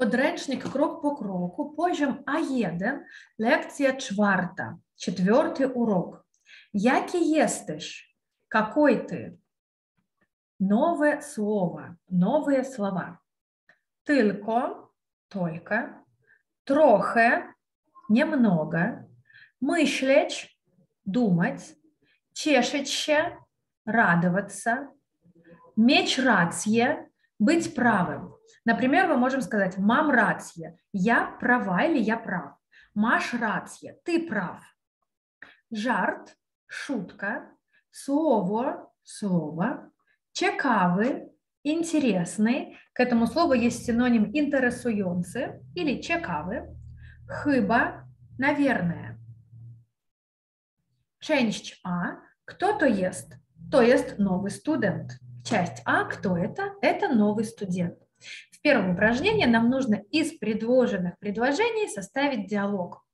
Подрęcznik krok po kroku, poziom A1, lekcja czwarta, czwarty urok. Jaki jesteś? Какой ты? Новое слово, новые слова. Tylko, только, trochę, немного, myśleć, думать, się, радоваться, mieć rację, быть правым. Например, мы можем сказать «мам рация» – «я права» или «я прав». «Маш рация» – «ты прав». Жарт – шутка, слово – слово, цікавий, интересный. К этому слову есть синоним интересуjący или цікавий, хыба, наверное. Część А – кто-то есть, то есть новый студент. Часть А – кто это? Это новый студент. В первом упражнении нам нужно из предложенных предложений составить диалог.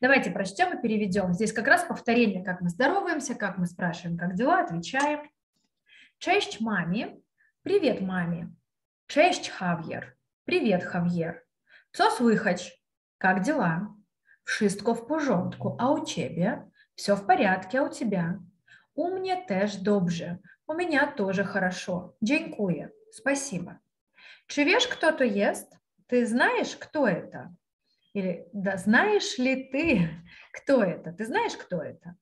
Давайте прочтем и переведем. Здесь как раз повторение, как мы здороваемся, как мы спрашиваем, как дела, отвечаем. Честь маме. Привет, маме. Честь, Хавьер. Привет, Хавьер. Co słychać? Как дела? Wszystko в porządku, а у тебя? Все в порядке, а у тебя? У меня też dobrze. У меня тоже хорошо. Dziękuję. Спасибо. Czy wiesz, kto to jest? Ты знаешь, кто это? Или да знаешь ли ты, кто это? Ты знаешь, кто это?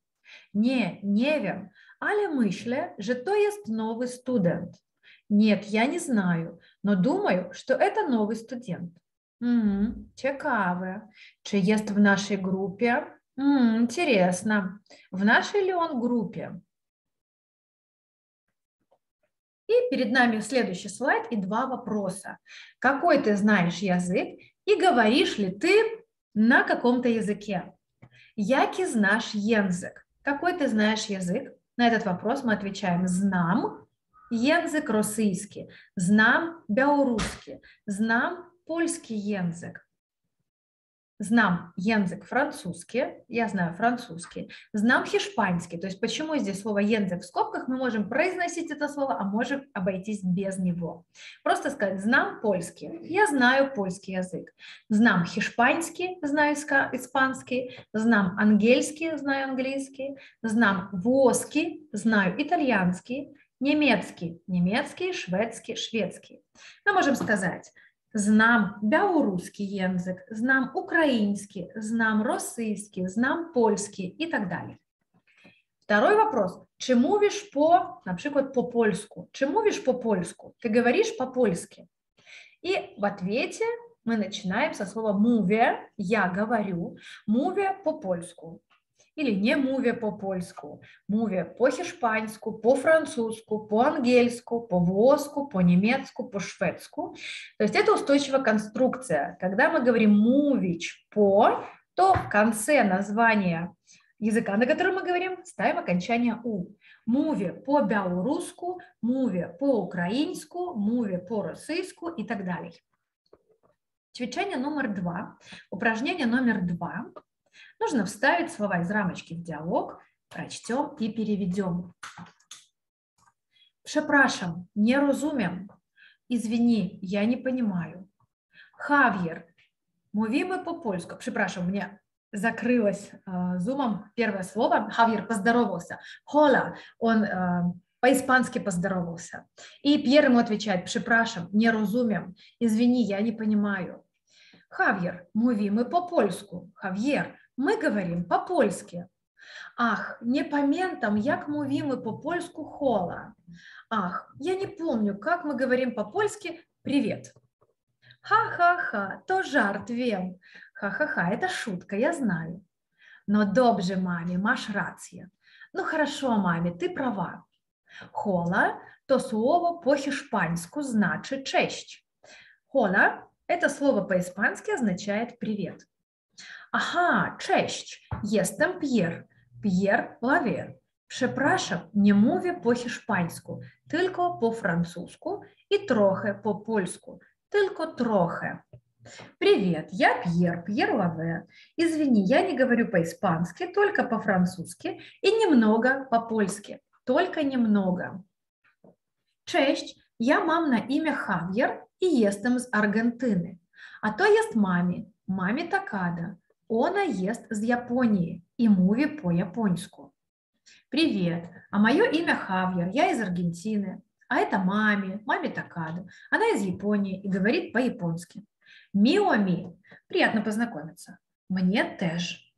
Не, не wiem, ale myślę, że to jest nowy student. Нет, я не знаю, но думаю, что это новый студент. Угу, ciekawe. Czy jest w naszej grupie? М, интересно. В нашей ли он группе? И перед нами следующий слайд и два вопроса. Какой ты знаешь язык и говоришь ли ты на каком-то языке? Який знаешь язык? Какой ты знаешь язык? На этот вопрос мы отвечаем «знам», язык російський, знам белорусский, знам польский язык. Знам язык французский, я знаю французский, знам хишпанский. То есть почему здесь слово язык в скобках, мы можем произносить это слово, а можем обойтись без него. Просто сказать знам польский, я знаю польский язык. Знам хишпанский, знаю испанский, знам ангельский, знаю английский, знам воский, знаю итальянский, немецкий, немецкий, шведский, шведский. Мы можем сказать Знам белорусский язык, знам украинский, знам російський, знам польский и так далее. Второй вопрос. Чи мовишь по, например, по польску? Чи мовишь по польску? Ты говоришь по-польски? И в ответе мы начинаем со слова «муве», «я говорю», «муве» по-польску или не муве по-польску, муве по-хишпанську, по-французску, по-ангельску, по-воску, по-немецку, по-шведску. То есть это устойчивая конструкция. Когда мы говорим мувич по, то в конце названия языка, на котором мы говорим, ставим окончание «у». Муве по-белоруску, муве по-украинску, муве по-російську и так далее. Ćwiczenie номер два, упражнение номер два – Нужно вставить слова из рамочки в диалог, прочтем и переведем. Przepraszam, не rozumiem. Извини, я не понимаю. Хавьер, mówimy по польску. Przepraszam, мне закрылось э, зумом первое слово. Хавьер поздоровался. Хола, он э, по-испански поздоровался. И Пьер ему отвечает, przepraszam, не rozumiem. Извини, я не понимаю. Хавьер, mówimy по польску. Хавьер, мы говорим по-польски. Ах, не памятам, як мовімо по-польску хола. Ах, я не помню, как мы говорим по-польски «привет». Ха-ха-ха, то жарт, вем. Ха-ха-ха, это шутка, я знаю. Но добже, маме, маш рация. Ну хорошо, маме, ты права. Хола – то слово по-хишпанську значит честь. Хола – это слово по-испански означает «привет». Aha, cześć, jestem Pierre, Pierre Laver. Przepraszam, nie mówię po hiszpańsku, tylko po francusku i trochę po polsku, tylko trochę. Привет, я Пьер, Пьер Лаве. Извини, я не говорю по-испански, только по-французски и немного по-польски, только немного. Cześć, ja mam na imię Javier i jestem z Argentyny. А то jest мамі, мамі такада. Она ест з Японии и муви по-японску. Привет, а мое имя Хавьер, я из Аргентины. А это маме, маме Такада. Она из Японии и говорит по-японски. Миоми, приятно познакомиться. Мне теж.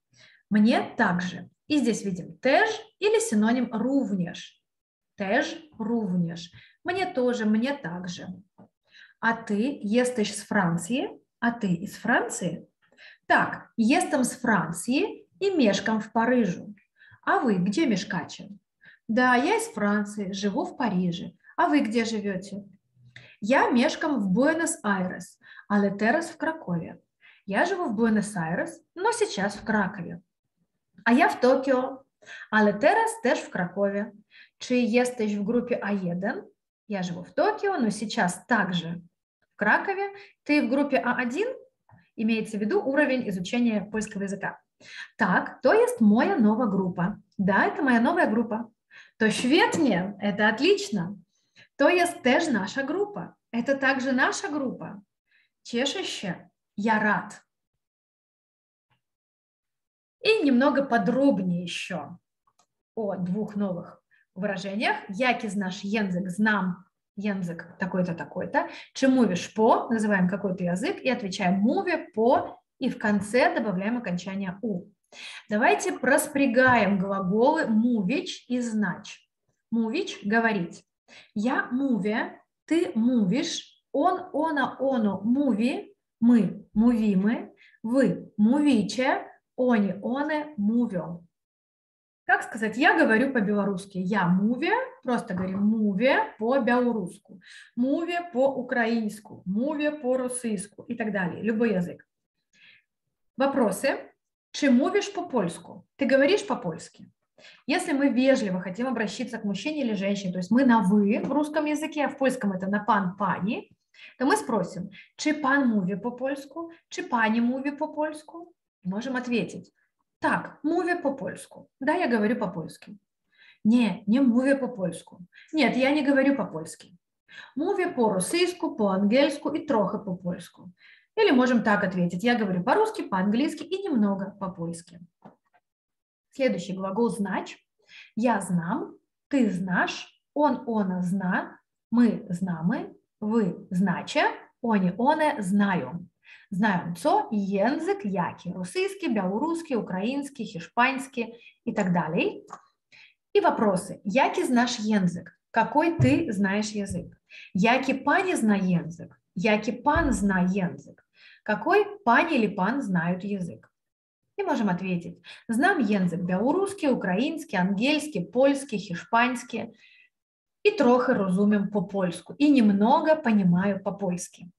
Мне также. И здесь видим теж или синоним рувнеш. Теж, рувнеш. Мне тоже, мне также. А ты естешь с Франции? А ты из Франции? Так, естам с Франции и мешкам в Парижу. А вы где мешкаче? Да, я из Франции, живу в Париже. А вы где живете? Я мешкам в Буэнос-Айрес, а Летерес в Кракове. Я живу в Буэнос-Айрес, но сейчас в Кракове. А я в Токио, а Летерес теж в Кракове. Чи естеш в группе А1? Я живу в Токио, но сейчас также в Кракове. Ты в группе А1? Имеется в виду уровень изучения польского языка. Так, то есть моя новая группа. Да, это моя новая группа. То świetnie, это отлично. То есть теж наша группа. Это также наша группа. Чешище, я рад. И немного подробнее еще о двух новых выражениях. Яки знаш язык, знам язык такой-то, такой-то. Чи мовишь по, называем какой-то язык и отвечаем мове по, и в конце добавляем окончание у. Давайте проспрягаем глаголы мувич и знач. Мувич – говорить. Я муве, ты мувишь, он, она, оно, муви, мы, мувимы, вы, мувиче, они, оне, мувем. Как сказать, я говорю по-белорусски, я муве, просто говорим муве по-белоруску, муве по-украинску, муве по-русыску и так далее, любой язык. Вопросы? Чи мувишь по-польску? Ты говоришь по-польски? Если мы вежливо хотим обращаться к мужчине или женщине, то есть мы на «вы» в русском языке, а в польском это на «пан», «пани», то мы спросим, чи пан муви по-польску, чи пани муви по-польску? Можем ответить, так, муви по-польску. Да, я говорю по-польски. Не, не муви по-польску. Нет, я не говорю по-польски. Муви по-русийску, по-ангельску и трохи по-польску. Или можем так ответить, я говорю по-русски, по-английски и немного по-польски. Следующий глагол «знач». Я знам, ты знаш, он, она зна, мы знамы, вы значе, они, оне знаю. Знаем co язык який, русский, белорусский, украинский, хишпанский и так далее. И вопросы. Який знаешь язык? Какой ты знаешь язык? Який пани зна язык? Який пан зна язык? Какой пани или пан знают язык? И можем ответить. Знам язык белорусский, украинский, ангельский, польский, хишпанский. И трохи розумiem по-польску. И немного понимаю по-польски.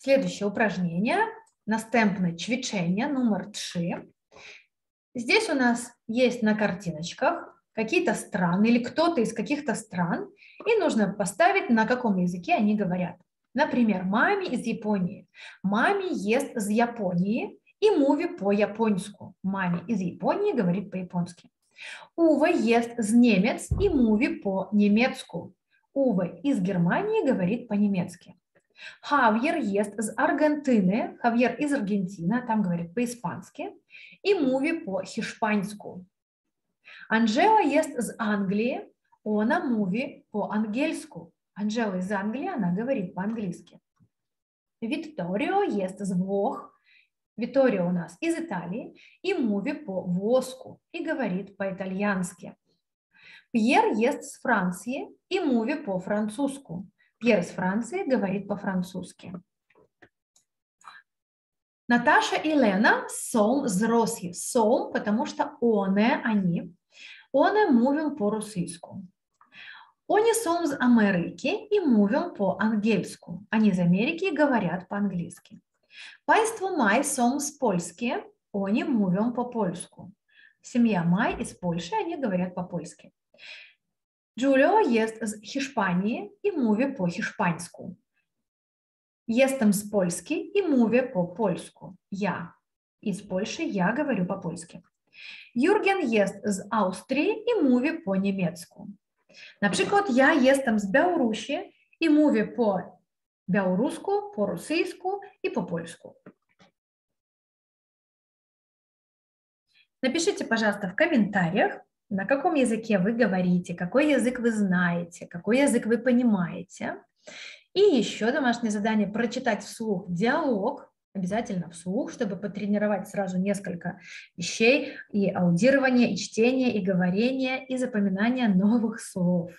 Следующее упражнение. Настемпне ćwiczenie номер 3. Здесь у нас есть на картиночках какие-то страны или кто-то из каких-то стран, и нужно поставить, на каком языке они говорят. Например, маме из Японии. Маме ест из Японии и муви по-японску. Маме из Японии говорит по-японски. Ува ест з немец и муви по-немецку. Ува из Германии говорит по-немецки. Хавьер ест из Аргентины, Хавьер из Аргентины, там говорит по-испански, и муви по-хишпаньску. Анжела ест из Англии, она муви по-ангельску. Анжела из Англии, она говорит по-английски. Викторио ест из Вох, Витория у нас из Италии, и муви по воску и говорит по-итальянски. Пьер ест с Франции и муви по-французску. Пьер из Франции говорит по-французски. Наташа и Лена сом з Росії. Сом, потому что оне, они. Оне мовим по-російську. Они сом з Америки и мовим по-ангельску. Они из Америки и говорят по-английски. Państwo Май сом с Польски, они мовим по-польску. Семья Май из Польши, они говорят по-польски. Джулио ест з Hiszpanii i mówi po hiszpańsku. Jestem z Polski i mówię po polsku. Ja из Польши, я говорю по-польски. Юрген ест з Австрии и mówi по немецку. Na przykład ja jestem z Białorusi i mówię po Белоруску, по-русейску и по-польску. Напишите, пожалуйста, в комментариях, на каком языке вы говорите, какой язык вы знаете, какой язык вы понимаете. И еще домашнее задание – прочитать вслух диалог, обязательно вслух, чтобы потренировать сразу несколько вещей, и аудирование, и чтение, и говорение, и запоминание новых слов.